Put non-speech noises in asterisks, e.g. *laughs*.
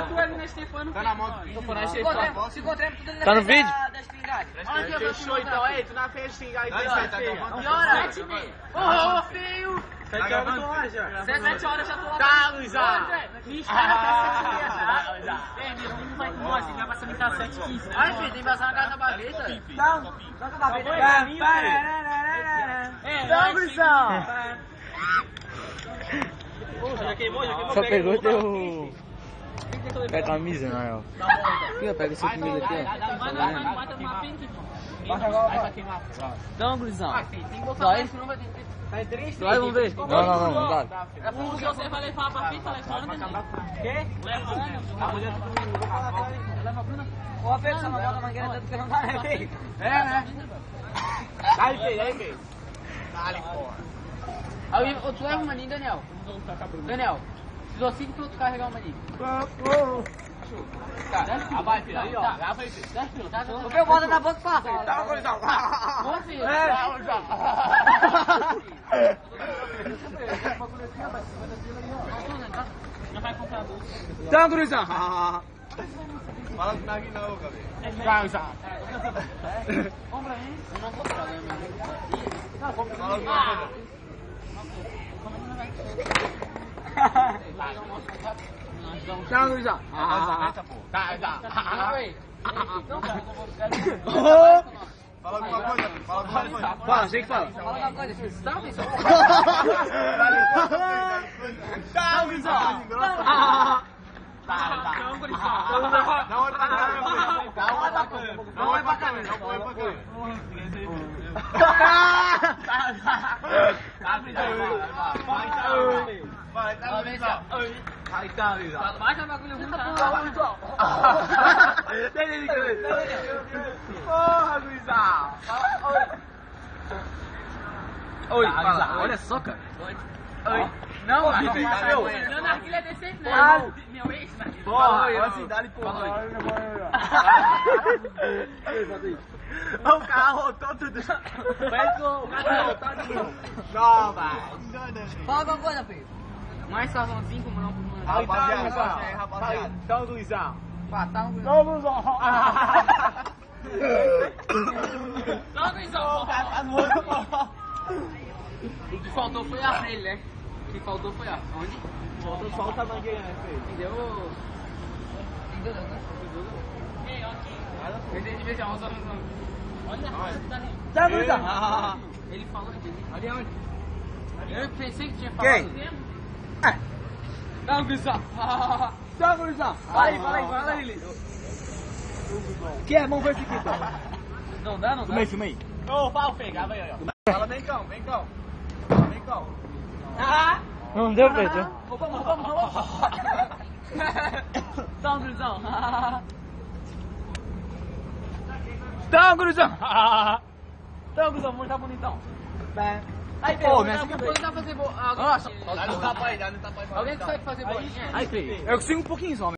Bota ele nesse telefone. Tá na mão. Se encontramos tudo Tá no vídeo? Fechou então, aí, tu na fez xingar aí, tá feia. Que hora? Sete e meia. Ô, feio! Sete horas eu tô lá já. Sete horas já tô lá. Tá, Luizão. Me espera até sete e meia. Luizão. É, meu filho vai com nós, ele vai passar mitad sete e quinze. Ai, filho, tem que passar na casa da baveta. Não, só que a babeta É, Não, Luizão. Já queimou, já queimou. Só pegou e deu. Pega a camisa, não é? ó. Aqui, ó, pega essa comida aqui, ó. Vai, vai, vai, uma vai queimar. Não, gurizão. Que Dói? vai ter... Tá triste? Vai, vamos ver. Não, não, não, não dá. É porque você vai levar pra fita, levando. Quê? Levando. A Leva a Bruna. Ô, a pessoa não bota mangueira tanto que não dá, né, filho? É, né? Aí, filho, aí, filho. Dale, porra. Aí, tu leva o maninho, Daniel. Daniel, precisou cinco pra tu carregar. Tá, ah, vai, filho, aí, ó. Grava aí, filho. Desce, filho, tá? Que eu boto na boca passa? Tá. Boa, filho. É. Tá, Gurizão. Já vai comprar doce. Tá, gurizão. Fala que não não, cabelo. Vai, Gurizão. Compra aí. Eu não vou comprar, né, meu? Ah. coisa. Tá, Tá, tá. Não, cara, Fala alguma coisa, fala alguma coisa. Fala, sei que fala. Fala uma coisa, filho. Tá? Tá. Tá, tá. Não, olha pra câmera. Não olha pra câmera. Não olha pra câmera. Não olha pra câmera. Tá, Gurizão. Vai, tá, Gurizão. Aí tá, gurizão. Vai que é bagulho ruim, tá? Tem ele aqui. Porra, Gurizão. Oi, fala. Olha só, cara. Oi. Não, não, não, meu. Narguilha é decente? Fala. Meu ex, né? Porra, Olha assim, dá-lhe porra. O carro todo. Vai com o carro todo. Não, vai. Fala alguma coisa, filho. Mais salvãozinho como não como não. Rapaziada, é, rapaziada. Então, Luizão. Pá, tá um... Não, Gurizão. *laughs* O que faltou foi a dele, né? O que faltou foi a. Onde? Falta só o mangueira, né, filho? Entendeu? Ei, aqui. Eu entendi ver se é Olha, tá ali. Tá, gurizão. Ele falou, entendeu? Ali onde? Eu pensei que tinha falado mesmo. Não, Gurizão. Tá, gurizão. Fala aí, fala aí, fala aí, Lili. Que é? Vamos ver esse aqui, então. Não dá, não dá. Filma aí, filma aí. Ô, fala, pegava aí, ó. Fala bem calmo, bem calmo. Bem calmo. Ah! Não deu, Pedro. Vamos, vamos, vamos. Dá um Gurizão. Tá, gurizão. Então, Gurizão, vamos tá Aí, Pô, Pedro, nessa alguém aqui, pode fazer boa. Dá no tapa aí, dá no tapa aí. Alguém que sabe fazer bolinha? Aí, filho. Eu consigo um pouquinho só,